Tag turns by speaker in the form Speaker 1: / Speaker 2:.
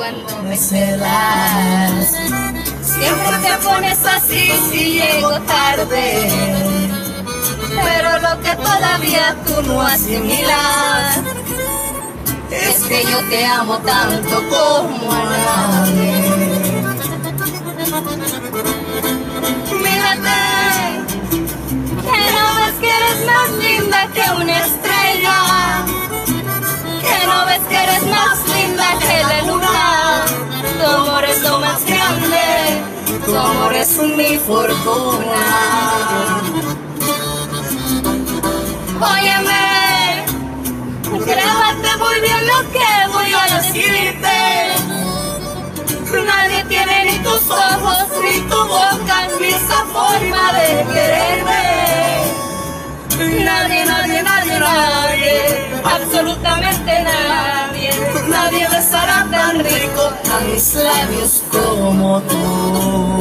Speaker 1: cuando me celas. Siempre te pones así si llego tarde. Pero lo que todavía tú no asimilas es que yo te amo tanto como a nadie. Tu amor es mi fortuna. Óyeme, grábate muy bien lo que voy a decirte. Nadie tiene ni tus ojos, ni tu boca, ni esa forma de quererme. Nadie, nadie, nadie, nadie, absolutamente nadie. Nadie besará tan rico a mis labios como tú.